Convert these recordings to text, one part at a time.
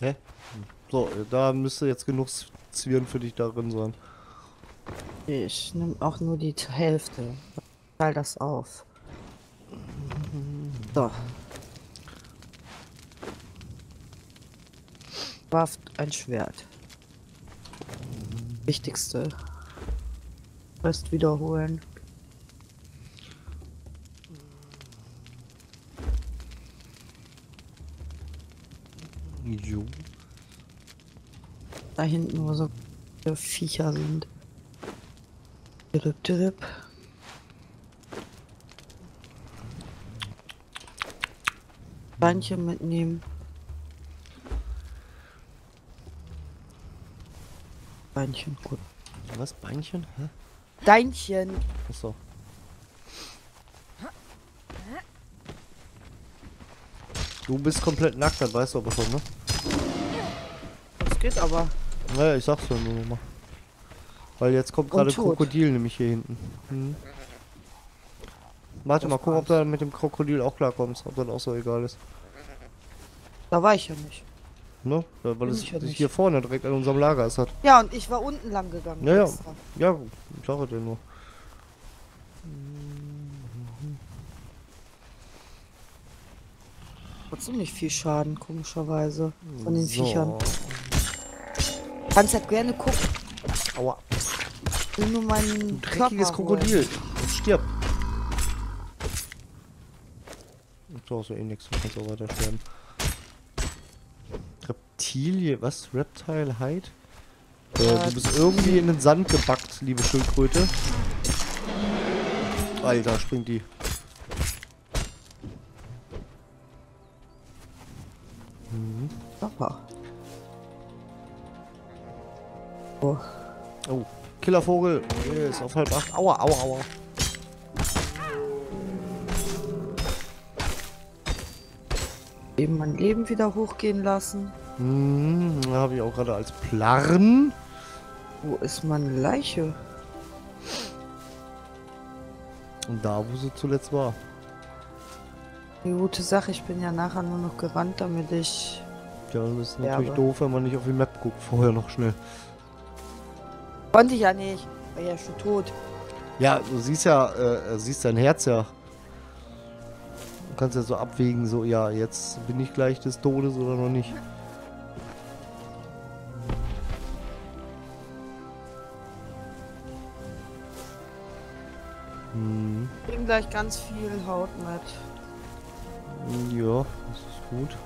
Hä? So, da müsste jetzt genug Zwirn für dich darin sein. Ich nehme auch nur die Hälfte. Teil das auf. So. Waft ein Schwert. Wichtigste. Rest wiederholen. Da hinten, wo so Viecher sind. Drip, drip. Beinchen mitnehmen. Beinchen, gut. Was? Beinchen? Hä? Deinchen. Achso. Du bist komplett nackt, das weißt du aber schon, ne? Das geht aber. Naja, ich sag's ja nur nochmal. Weil jetzt kommt gerade. Krokodil nämlich hier hinten. Hm. Warte Das mal, guck, ob du mit dem Krokodil auch klarkommst, ob das auch so egal ist. Da war ich ja nicht. Ne? Ja, weil Bin es ja sich hier vorne direkt an unserem Lager ist. Hat. Ja, und ich war unten lang gegangen. Ja, ja. extra. Ja, ich sage dir nur. Trotzdem nicht viel Schaden, komischerweise. Von den So. Viechern. Kannst halt gerne gucken. Aua. Ich will nur meinen Dreckiges. Krokodil. Stirb. So, so eh nix. Du kannst auch weiter sterben. Reptilie, was? Reptile Hide? Äh, du bist irgendwie in den Sand gebackt, liebe Schildkröte. Alter, springt die. Körper. Oh. Oh, Killervogel. Yes, auf halb acht. Aua, aua, aua. Eben mein Leben wieder hochgehen lassen. Hm, habe ich auch gerade als Plan. Wo ist meine Leiche? Und da, wo sie zuletzt war. Eine gute Sache, ich bin ja nachher nur noch gerannt, damit ich... Ja, das ist natürlich aber- doof, wenn man nicht auf die Map guckt. Vorher noch schnell. Konnte ich ja nicht. War ja schon tot. Ja, du siehst ja, äh, siehst dein Herz ja. Du kannst ja so abwägen, so, ja, jetzt bin ich gleich des Todes oder noch nicht. Hm, Kriegen gleich ganz viel Haut mit. ja, das ist gut.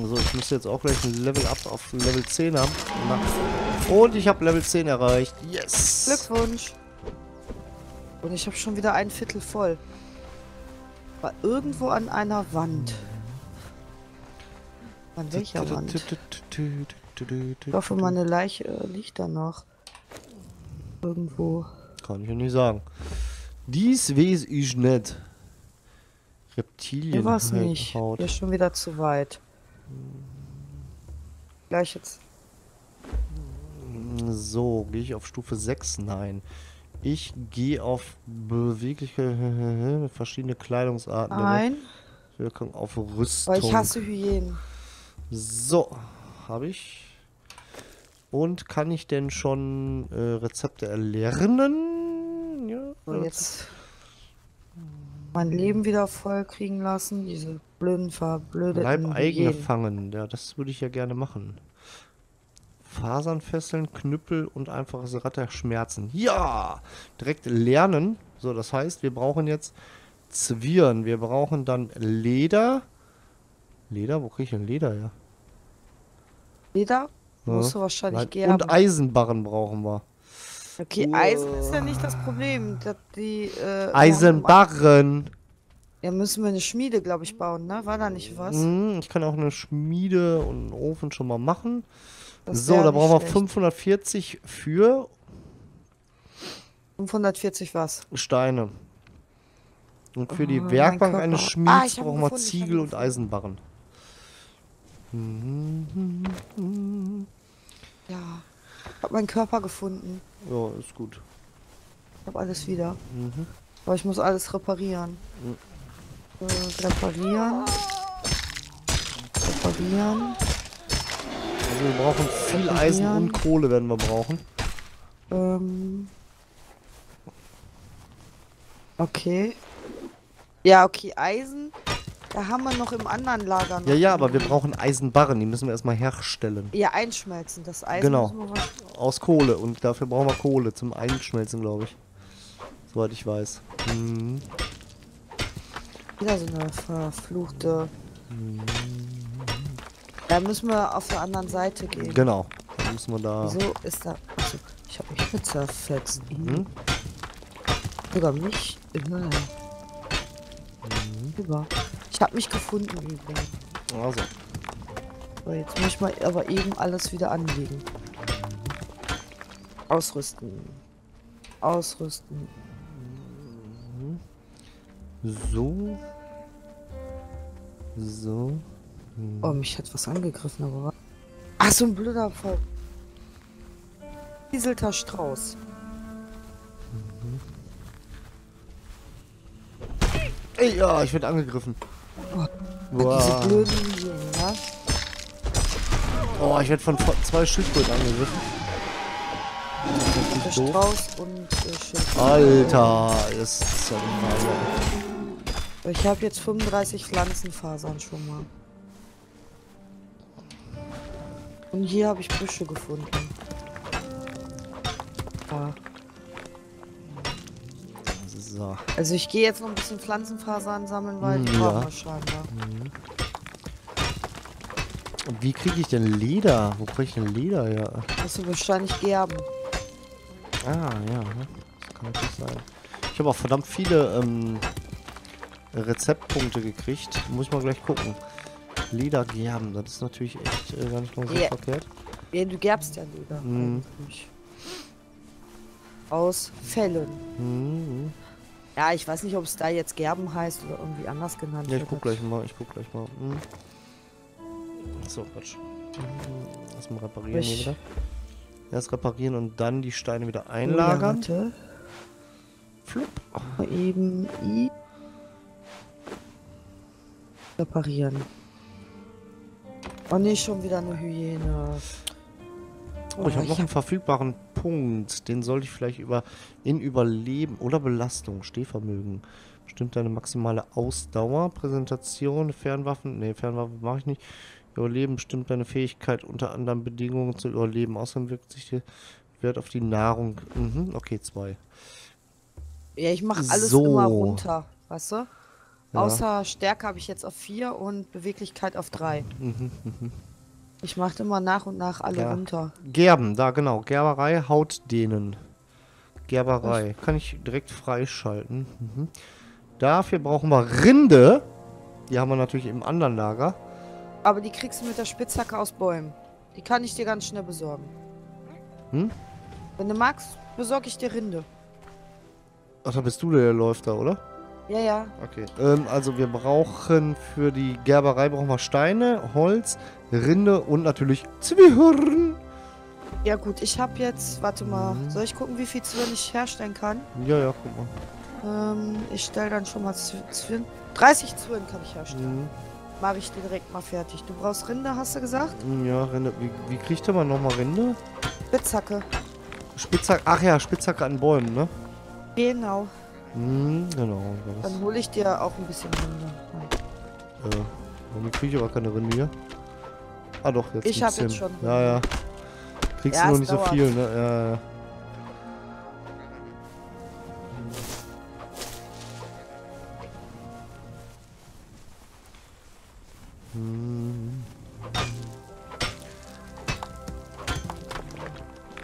Also ich müsste jetzt auch gleich ein Level up auf Level 10 haben. Und ich habe Level 10 erreicht. Yes! Glückwunsch. Und ich habe schon wieder ein Viertel voll. War irgendwo an einer Wand. An welcher Wand? Ich hoffe, meine Leiche äh, liegt da noch. Irgendwo. Kann ich ja nicht sagen. Dies weiß ich nicht. Reptilien. Hier war es halt nicht. Haut. Hier ist schon wieder zu weit. Gleich jetzt. So, gehe ich auf Stufe 6? Nein. Ich gehe auf bewegliche, verschiedene Kleidungsarten. Nein, Wirkung auf weil Rüstung. ich hasse Hyänen. So, habe ich. Und kann ich denn schon äh, Rezepte erlernen? Ja. Rezept- jetzt mein Leben wieder voll kriegen lassen. Diese blöden, verblödeten Leibeigene fangen. Ja, das würde ich ja gerne machen. Fasern fesseln, Knüppel und einfaches Ratterschmerzen. Ja! Direkt lernen. So, das heißt, wir brauchen jetzt Zwirn. Wir brauchen dann Leder. Leder? Wo kriege ich denn Leder her? Leder? Ja. Musst du wahrscheinlich gerne. Und Eisenbarren brauchen wir. Okay, Eisen ist ja nicht das Problem. Die, äh, Eisenbarren! Ja, müssen wir eine Schmiede, glaube ich, bauen, ne? War da nicht was? Hm, ich kann auch eine Schmiede und einen Ofen schon mal machen. So, da brauchen wir schlecht. 540 für 540 was? Steine. Und für Oh, die mein Werkbank eines Ah, Schmieds ihn brauchen wir gefunden, Ziegel und. Eisenbarren. Ja. Ich habe meinen Körper gefunden. Ja, ist gut. Ich habe alles wieder. Mhm. Aber ich muss alles reparieren. Äh, reparieren. reparieren. Also wir brauchen viel Eisen und Kohle werden wir brauchen. Ähm. Okay. Ja, okay, Eisen. Da haben wir noch im anderen Lager noch. Ja, ja, aber wir brauchen Eisenbarren, die müssen wir erstmal herstellen. Ja, einschmelzen. Das Eisen Genau. Aus Kohle und dafür brauchen wir Kohle zum Einschmelzen, glaube ich. Soweit ich weiß. Mhm. Wieder so eine verfluchte. Da müssen wir auf der anderen Seite gehen. Genau. Dann müssen wir da. Wieso ist da. Achso, ich habe mich mit zerfetzt. Mhm. Sogar mich. Über. Über. Ich habe mich gefunden, über. Also. So, jetzt muss ich mal aber eben alles wieder anlegen. Ausrüsten. Ausrüsten. So. So. Oh, mich hat was angegriffen, aber was? Ach, so ein blöder Ver... Gieselter Strauß. Ey, ja, ich werde angegriffen. Ja? Oh, ich werde von vo- zwei Schildkröten angegriffen. Das ist. Strauß und äh. Alter, das ist ja normal. Ich habe jetzt 35 Pflanzenfasern schon mal. Und hier habe ich Büsche gefunden. Ja. Also ich gehe jetzt noch ein bisschen Pflanzenfasern sammeln, weil die Ja. brauchen wir scheinbar. Und wie kriege ich denn Leder? Wo kriege ich denn Leder her? Musst du wahrscheinlich gerben. Ah, ja. ne? Das kann natürlich sein. Ich habe auch verdammt viele ähm, Rezeptpunkte gekriegt. Muss ich mal gleich gucken. Leder gerben, das ist natürlich echt äh, gar nicht mal so Ja. verkehrt. Ja, du gerbst ja Leder. Mhm. Aus Fellen. Mhm. Ja, ich weiß nicht, ob es da jetzt gerben heißt oder irgendwie anders genannt Ja, ich wird. guck gleich mal, ich guck gleich mal. Mhm. So, Quatsch. Mhm. Erstmal reparieren Ich- hier wieder. Erst reparieren und dann die Steine wieder Oh ja, einlagern. Flupp. Mal eben i reparieren. Oh nee, schon wieder eine Hyäne. Oh, ich habe noch hab- einen verfügbaren Punkt. Den sollte ich vielleicht über in Überleben oder Belastung, Stehvermögen. Bestimmt deine maximale Ausdauer, Präsentation, Fernwaffen. Ne, Fernwaffen mache ich nicht. Überleben bestimmt deine Fähigkeit unter anderen Bedingungen zu überleben. Außerdem wirkt sich der Wert auf die Nahrung. Mhm, okay, zwei. Ja, ich mache alles So. immer runter, weißt du? Ja. Außer Stärke habe ich jetzt auf 4 und Beweglichkeit auf 3. Mhm, Ich mache immer nach und nach alle Ja. runter. Gerben, da genau. Gerberei, Hautdehnen. Gerberei. Kann ich direkt freischalten. Mhm. Dafür brauchen wir Rinde. Die haben wir natürlich im anderen Lager. Aber die kriegst du mit der Spitzhacke aus Bäumen. Die kann ich dir ganz schnell besorgen. Hm? Wenn du magst, besorge ich dir Rinde. Ach, da bist du der, da, oder? Ja, ja. Okay. Ähm, also wir brauchen für die Gerberei brauchen wir Steine, Holz, Rinde und natürlich Zwirn. Ja gut, ich habe jetzt, warte mal, Mhm. soll ich gucken, wie viel Zwirn ich herstellen kann? Ja, ja, guck mal. Ähm, ich stelle dann schon mal Zw- Zwirn. 30 Zwirn kann ich herstellen. Mhm. Mache ich dir direkt mal fertig. Du brauchst Rinde, hast du gesagt? Ja, Rinde. Wie, wie kriegt man nochmal Rinde? Spitzhacke. Spitzhacke. Ach ja, Spitzhacke an Bäumen, ne? Genau. Mhm, genau. Das, Dann hole ich dir auch ein bisschen Rinde. äh, warum kriege ich aber keine Rinde hier? Ah doch, jetzt Ich ein hab jetzt schon Ja, Rinde. ja. Kriegst Ja, du noch nicht so dauert. viel, ne? Ja, ja. Hm.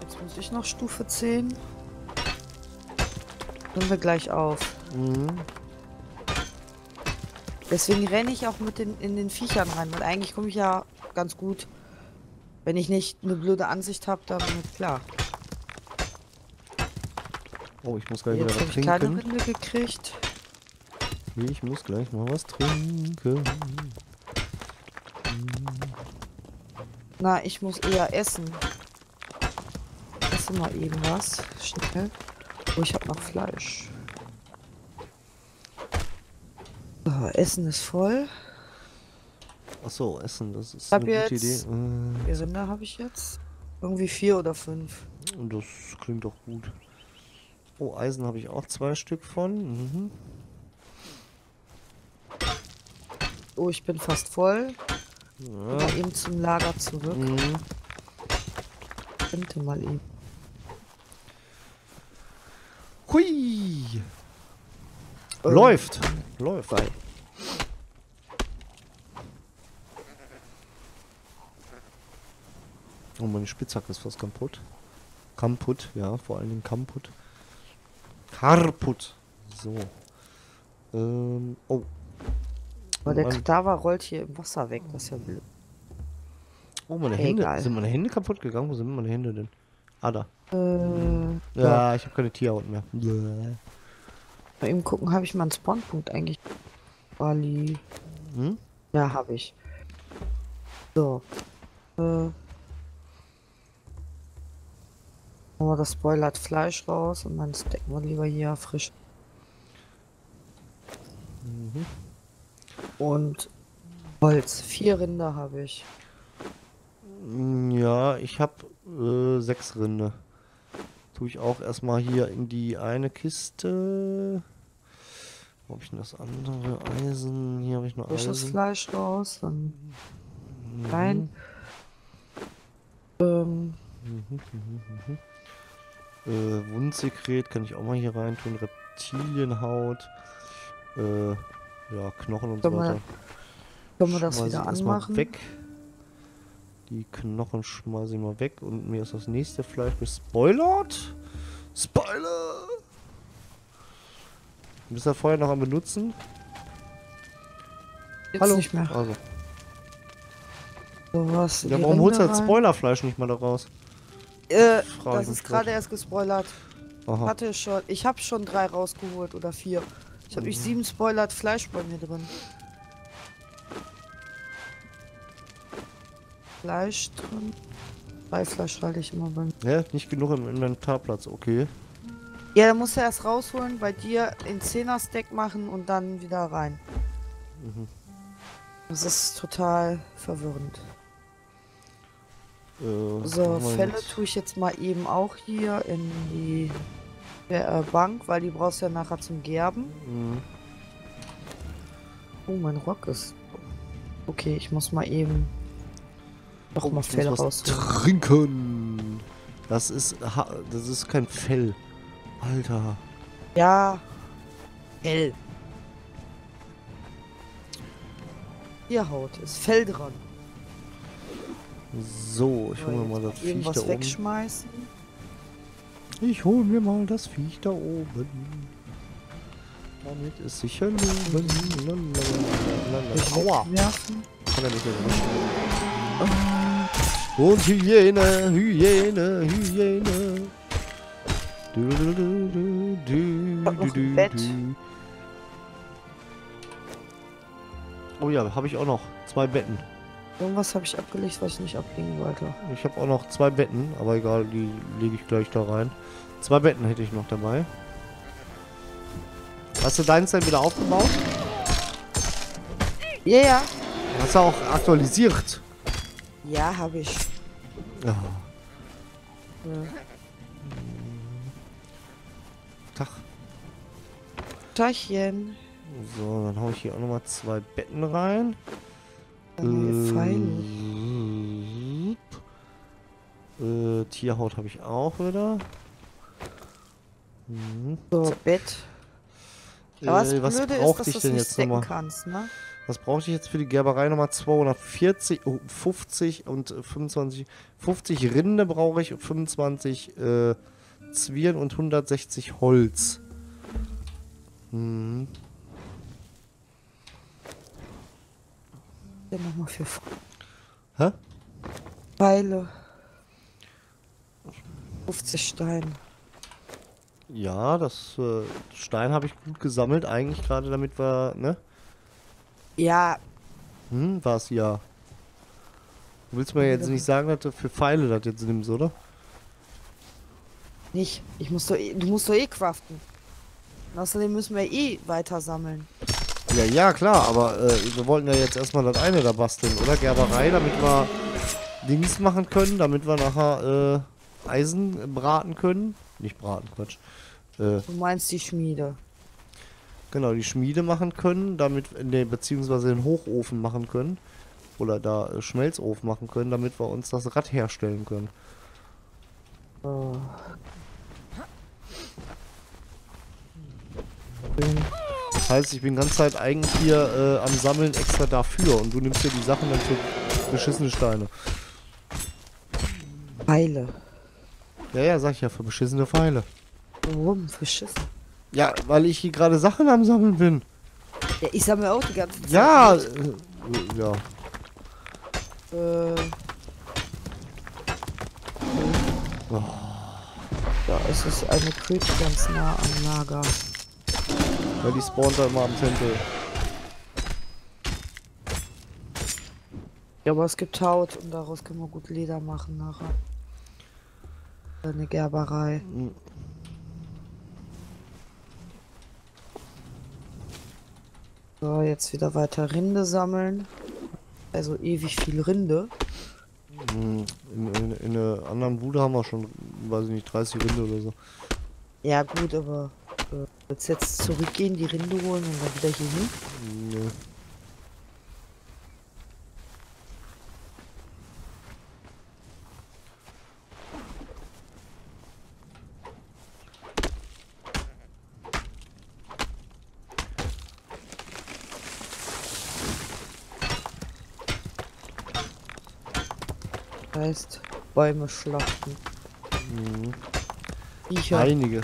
Jetzt muss ich noch Stufe 10. Hören wir gleich auf. Mhm. Deswegen renne ich auch mit den, in den Viechern rein, weil eigentlich komme ich ja ganz gut. Wenn ich nicht eine blöde Ansicht habe, dann klar. Oh, ich muss gleich Jetzt wieder was ich keine trinken. Rinde gekriegt. Ich muss gleich mal was trinken. Na, ich muss eher essen. Esse mal eben was. Schnell. Oh, ich habe noch Fleisch. So, Essen ist voll. Achso, Essen, das ist hab eine gute jetzt- Idee. Äh, Wie Rinder habe ich jetzt? Irgendwie vier oder fünf. Und das klingt doch gut. Oh, Eisen habe ich auch zwei Stück von. Mhm. Oh, ich bin fast voll. Ja. Mal eben zum Lager zurück. Mhm. Könnte mal eben. Ähm, Läuft! Läuft. Oh, meine Spitzhacke ist fast kaputt. Kamput, ja, vor allen Dingen kaputt. Karput. So. Ähm, oh. Aber der. Kadaver rollt hier im Wasser weg. Das ist ja blöd. Oh, meine Hände. Egal. Sind meine Hände kaputt gegangen? Wo sind meine Hände denn? Ah, da. Äh, Ja, ich habe keine Tierhaut mehr. Bäh. Mal eben gucken, habe ich mal einen Spawnpunkt eigentlich? Bali. Hm? Ja, habe ich. So. Äh. Aber das spoilert Fleisch raus und dann stecken wir lieber hier frisch. Mhm. Und Holz. Vier Rinder habe ich. Ja, ich habe äh, sechs Rinde. Tue ich auch erstmal hier in die eine Kiste. Wo habe ich denn das andere? Eisen. Hier habe ich noch Eisen. Fleisch raus. Dann Mhm. rein. Ähm, Äh, Wundsekret kann ich auch mal hier rein tun. Reptilienhaut. Äh, ja, Knochen und so weiter. können wir das Schmeiß wieder anmachen? weg. Die Knochen schmeiße ich mal weg und mir ist das nächste Fleisch gespoilert. Spoiler! Bist du vorher noch am benutzen? Jetzt Hallo? nicht mehr. Also. So was. Ja, warum holst du das. Spoilerfleisch nicht mal da raus? Äh, ich das ist gerade erst gespoilert. Aha. Hatte schon. Ich habe schon drei rausgeholt oder vier. Ich habe nicht sieben spoilert Fleisch bei mir drin. Fleisch drin. Drei Fleisch halte ich immer bei mir. Ja, nicht genug im Inventarplatz, okay. Ja, dann musst du erst rausholen, bei dir in 10er Stack machen und dann wieder rein. Mhm. Das ist total verwirrend. Äh, So, Fälle jetzt- tue ich jetzt mal eben auch hier in die äh, Bank, weil die brauchst du ja nachher zum Gerben. Mhm. Oh, mein Rock ist. Okay, ich muss mal eben noch Oh, mal Fell rausholen. Trinken. Das ist, das ist kein Fell. Alter. Ja. Fell. Hier Haut, ist Fell dran. So, ich hole mir mal das Viech da oben. wegschmeißen. Ich hol mir mal das Viech da oben. Damit ist sicher Leben. Aua. Kann er nicht mehr machen. Und Hyäne, Hyäne, Hyäne. Du, du, du, du, du, du, du, du. Oh ja, habe ich auch noch zwei Betten. Irgendwas habe ich abgelegt, was ich nicht ablegen wollte. Ich habe auch noch zwei Betten, aber egal, die lege ich gleich da rein. Zwei Betten hätte ich noch dabei. Hast du deins denn wieder aufgebaut? Ja, ja. Hast du auch aktualisiert? Ja, habe ich. Ja. Tag. Tachchen. So, dann hau ich hier auch nochmal zwei Betten rein. Neue Pfeile. Äh, Tierhaut habe ich auch wieder. Mhm. So, Bett. Aber das Äh, was Blöde ist, brauchte dass ich denn nicht jetzt nochmal? kannst, ne? Was brauchte ich jetzt für die Gerberei nochmal? 240, oh, 50 und äh, 25. 50 Rinde brauche ich, 25 äh, Zwirn und 160 Holz. Mhm. Ja, nochmal für Hä? Pfeile. 50 Stein. Ja, das äh, Stein habe ich gut gesammelt, eigentlich gerade damit wir, ne? Ja, Hm, war's ja. Du willst mir jetzt nicht sagen, dass du für Pfeile das jetzt nimmst, oder? nicht. Ich muss doch eh, du musst doch eh craften. Und außerdem müssen wir eh weiter sammeln. Ja, ja, klar, aber äh, wir wollten ja jetzt erstmal das eine da basteln, oder? Gerberei, damit wir Dings machen können, damit wir nachher äh, Eisen braten können. Nicht braten, Quatsch. Äh, Du meinst die Schmiede. Genau, die Schmiede machen können, damit, ne, beziehungsweise den Hochofen machen können. Oder da äh, Schmelzofen machen können, damit wir uns das Rad herstellen können. Oh. Das heißt, ich bin die ganze Zeit eigentlich hier äh, am Sammeln extra dafür und du nimmst dir die Sachen dann für beschissene Steine. Pfeile. Ja, ja, sag ich ja, für beschissene Pfeile. Warum? Verschissen. Ja, weil ich hier gerade Sachen am Sammeln bin. Ja, ich sammle auch die ganze Zeit. Ja, äh, ja. Äh. Oh. Da ist es eine Köte ganz nah am Lager. Ja, die spawnt da immer am Tempel. Ja, aber es gibt Haut und daraus können wir gut Leder machen nachher. Eine Gerberei. Hm. So, jetzt wieder weiter Rinde sammeln. Also ewig viel Rinde. Hm, In, in, in einer anderen Bude haben wir schon, weiß ich nicht, 30 Rinde oder so. Ja gut, aber äh, willst jetzt zurückgehen, die Rinde holen und dann wieder hier hin? Nee. Heißt, Bäume schlachten. Mhm. Viecher Einige.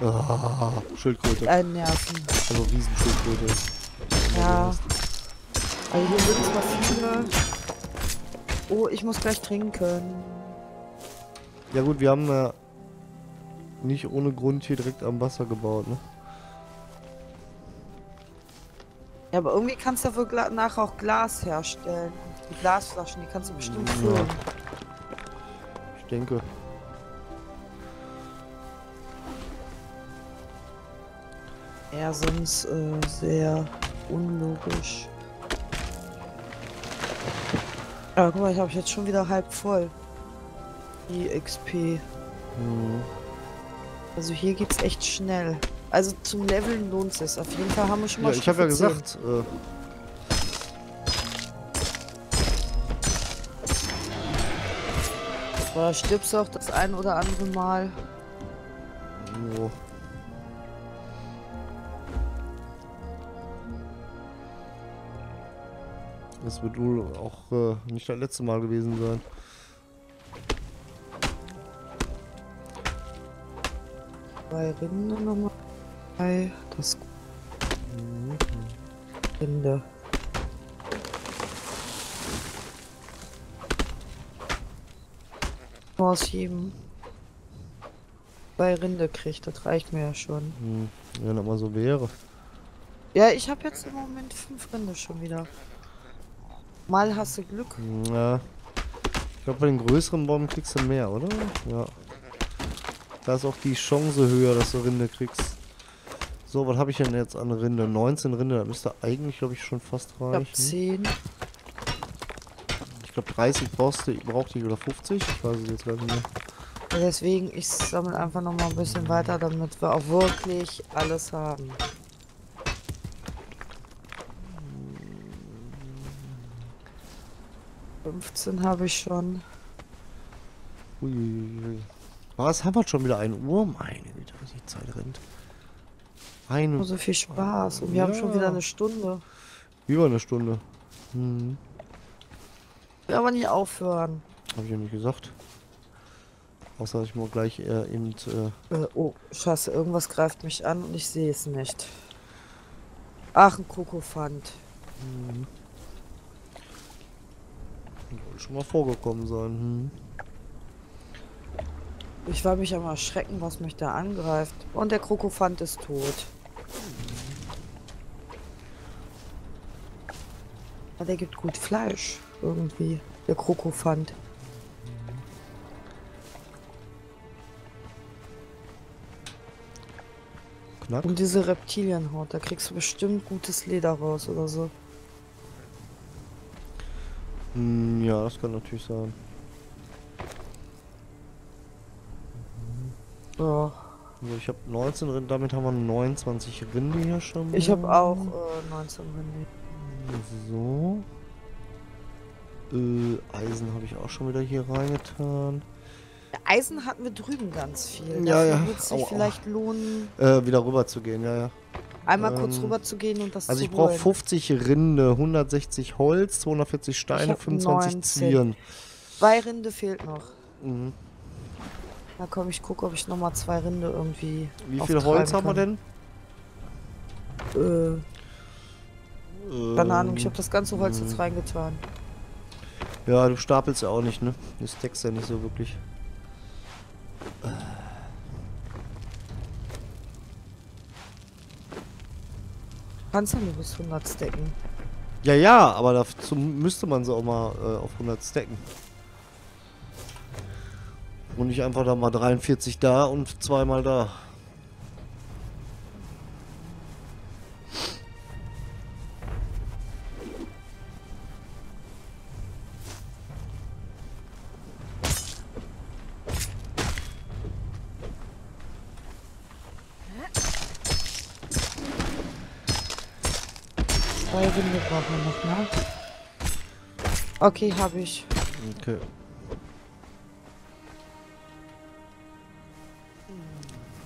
Ah, Schildkröte. einnerven. Also Riesenschildkröte. Ja. Also hier sind zwar viele. Oh, ich muss gleich trinken. Ja gut, wir haben ja nicht ohne Grund hier direkt am Wasser gebaut, ne? Ja, aber irgendwie kannst du wohl nachher auch Glas herstellen. Die Glasflaschen, die kannst du bestimmt Ja. füllen. Ich denke. Ja, sonst äh, sehr unlogisch. Aber guck mal, ich habe jetzt schon wieder halb voll. Die XP. Mhm. Also hier geht's echt schnell. Also zum Leveln lohnt es. Auf jeden Fall haben wir schon mal Ja, ich habe ja Stufe 10. gesagt, äh, Aber stirbst du auch das ein oder andere Mal. jo. Das wird wohl auch äh, nicht das letzte Mal gewesen sein. Bei Rinde nochmal. Das Mhm. Rinde. Nur aus jedem bei Rinde kriegt, das reicht mir ja schon. Hm, Wenn das mal so wäre. Ja, ich habe jetzt im Moment fünf Rinde schon wieder. Mal hast du Glück. Hm, Ja. Ich glaube, bei den größeren Bäumen kriegst du mehr, oder? Ja. Da ist auch die Chance höher, dass du Rinde kriegst. So, was habe ich denn jetzt an Rinde? 19 Rinde, da müsste eigentlich, glaube ich, schon fast Ich reichen. 10. Glaube, 30 brauchst du, braucht die oder 50? Ich weiß es jetzt gar nicht mehr. Ja, deswegen, ich sammle einfach noch mal ein bisschen weiter, damit wir auch wirklich alles haben. Fünfzehn habe ich schon. Uiuiui. Was, haben wir schon wieder 1 Uhr? Meine Güte, die Zeit rennt. Eine, Oh, so viel Spaß. Und wir haben schon wieder Ja. eine Stunde. über eine Stunde. Hm, will aber nicht aufhören. habe ich ja nicht gesagt. Außer ich mal gleich äh, eben, äh, Äh, oh, scheiße, irgendwas greift mich an und ich sehe es nicht. Ach, ein Kokofant. hm. Sollte schon mal vorgekommen sein. Hm. Ich war mich am erschrecken, was mich da angreift. Und der Krokofant ist tot. Aber der gibt gut Fleisch. Irgendwie. Der Krokofant. Knack. Und diese Reptilienhaut, da kriegst du bestimmt gutes Leder raus oder so. Hm, ja, das kann natürlich sein. Ja. Also ich habe 19 Rinde, damit haben wir 29 Rinde hier schon. Ich habe auch äh, 19 Rinde. So. Äh, Eisen habe ich auch schon wieder hier reingetan. Eisen hatten wir drüben ganz viel. Ja, ja. Wird sich vielleicht lohnen, Äh, wieder rüber zu gehen, ja, ja. einmal kurz Ähm, rüber zu gehen und das Also ich brauche holen. 50 Rinde, 160 Holz, 240 Steine, hab 25 19. Zwirn. Zwei Rinde fehlt noch. Mhm. Na komm, ich gucke, ob ich nochmal zwei Rinde irgendwie. Wie viel Holz haben wir denn? Äh, keine Ahnung, ich Ähm, habe das ganze Holz jetzt reingetan. Ja, du stapelst ja auch nicht, ne? Du stackst ja nicht so wirklich. Kannst ja nur bis 100 stacken. Ja, ja, aber dazu müsste man sie auch mal äh, auf 100 stacken. Und nicht einfach da mal 43 da und zweimal da. Zwei Rinde brauchen wir noch, ne? Okay, habe ich. Okay.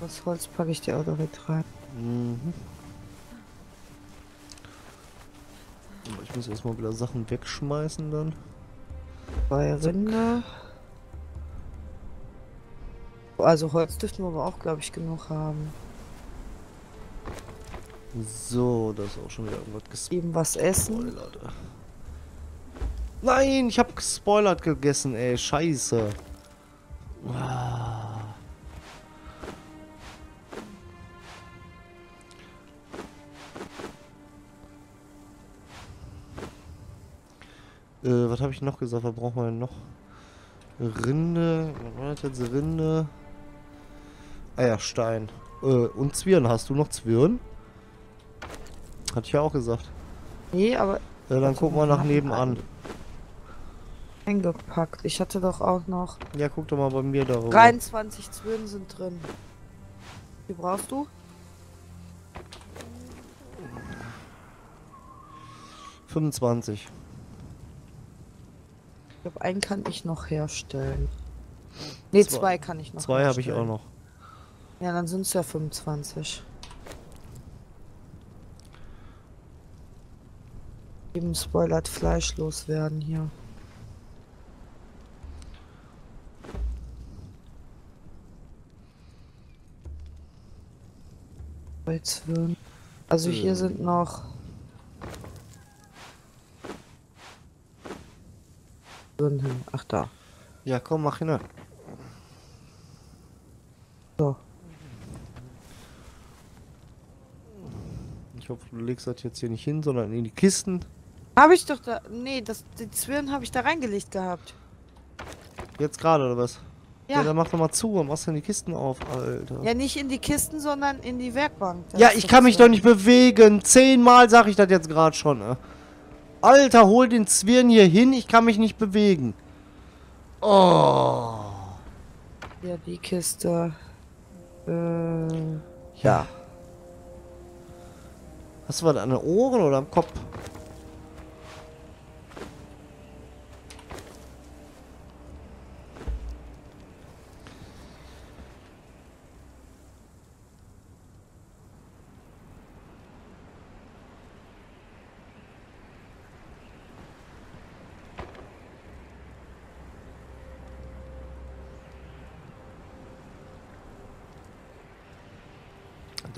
Das Holz packe ich dir auch direkt rein. Mhm. Ich muss erstmal wieder Sachen wegschmeißen dann. Zwei Rinde. Also Holz dürften wir aber auch, glaube ich, genug haben. So, da ist auch schon wieder irgendwas Eben was essen. gespoilert. Nein, ich habe gespoilert gegessen, ey. Scheiße. Ah. Äh, was habe ich noch gesagt? Was brauchen wir denn noch? Rinde. Was war das jetzt? Rinde. Eierstein. Äh, und Zwirn. Hast du noch Zwirn? Hatte ich ja auch gesagt. Nee, aber Ja, dann gucken wir mal, nach nebenan. eingepackt. Ich hatte doch auch noch Ja, guck doch mal bei mir darüber. 23 Zwirn sind drin. Wie brauchst du? 25. Ich glaube, einen kann ich noch herstellen. Ne, Zwei. zwei, kann ich noch Zwei habe ich auch noch. Ja, dann sind es ja 25. Eben spoilert Fleisch loswerden hier. Also hier Ähm. sind noch. Ach da. Ja, komm, mach hin. So. Ich hoffe, du legst das jetzt hier nicht hin, sondern in die Kisten. Habe ich doch da. Nee, das, die Zwirn habe ich da reingelegt gehabt. Jetzt gerade, oder was? Ja. Ja. dann mach doch mal zu. Warum machst du denn die Kisten auf, Alter? Ja, nicht in die Kisten, sondern in die Werkbank. Ja, ich kann mich doch nicht bewegen. Zehnmal sag ich das jetzt gerade schon. Äh. Alter, hol den Zwirn hier hin. Ich kann mich nicht bewegen. Oh. Ja, die Kiste. Äh, ja. Hast du was an den Ohren oder am Kopf?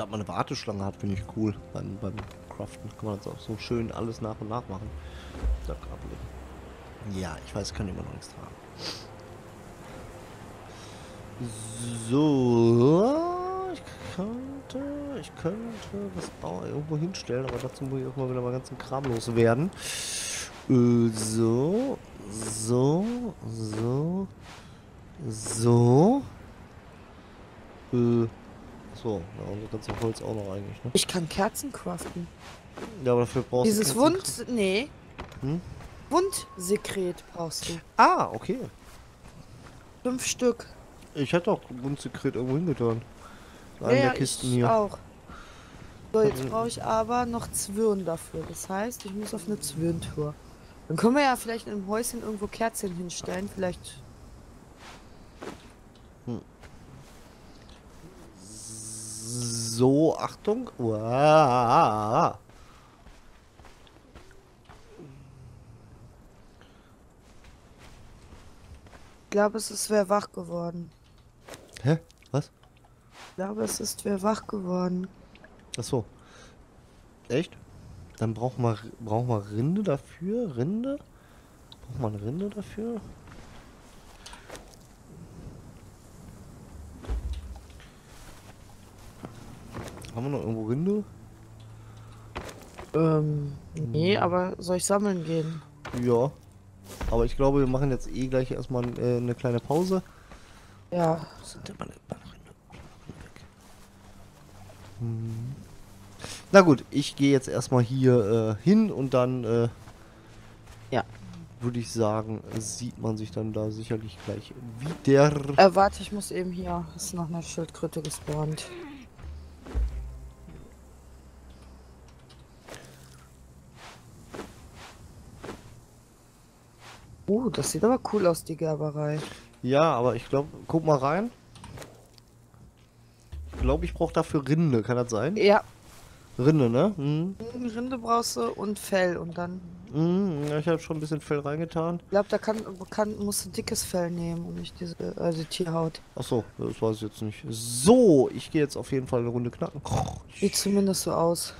Da man eine Warteschlange hat, finde ich cool beim, beim Craften. Kann man das auch so schön alles nach und nach machen. Ja, ich weiß, kann immer noch nichts tragen. So, ich könnte, ich könnte das Bau irgendwo hinstellen, aber dazu muss ich auch mal wieder mal ganzen Kram loswerden. Äh, so, so, so, so. Äh, So, ja, und das ganze Holz auch noch eigentlich, ne? Ich kann Kerzen craften. Ja, aber dafür brauchst Dieses du. Wund... Nee. Hm? Wundsekret brauchst du. Ah, okay. Fünf Stück. Ich hätte auch Wundsekret irgendwo hingetan. In Ja, einer ja, der Kisten ich hier. auch. So, jetzt Mhm. brauche ich aber noch Zwirn dafür. Das heißt, ich muss auf eine Zwirntour. Dann können wir ja vielleicht in einem Häuschen irgendwo Kerzen hinstellen. Vielleicht. So, Achtung. Uah. Ich glaube, es ist wer wach geworden. Hä? Was? Ich glaube, es ist wer wach geworden. Ach so. Echt? Dann brauchen wir, brauchen wir Rinde dafür? Rinde? Braucht man Rinde dafür? Haben wir noch irgendwo Rinde? Ähm, nee, Hm. aber soll ich sammeln gehen? Ja. Aber ich glaube, wir machen jetzt eh gleich erstmal äh, eine kleine Pause. Ja. Sind denn meine, Rinde weg? Hm. Na gut, ich gehe jetzt erstmal hier äh, hin und dann äh, Ja. würde ich sagen, sieht man sich dann da sicherlich gleich wieder. Äh, warte, ich muss eben hier. Ist noch eine Schildkröte gespawnt. Uh, das sieht aber cool aus, die Gerberei. Ja, aber ich glaube, guck mal rein. Ich glaube, ich brauche dafür Rinde, kann das sein? Ja, Rinde, ne? Mhm. Rinde brauchst du und Fell und dann. Mhm. Ja, ich habe schon ein bisschen Fell reingetan. Ich glaube, da kann, kann, musst du dickes Fell nehmen und nicht diese, also Tierhaut. Ach so, das weiß ich jetzt nicht. So, ich gehe jetzt auf jeden Fall eine Runde knacken. Sieht zumindest so aus.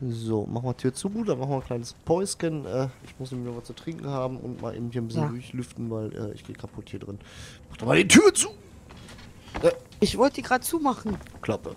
So, machen wir Tür zu, dann machen wir ein kleines Päuschen. Äh, ich muss nämlich noch was zu trinken haben und mal eben hier ein bisschen Ja. durchlüften, weil äh, ich gehe kaputt hier drin. Mach doch mal die Tür zu! Ich wollte die gerade zumachen. Klappe.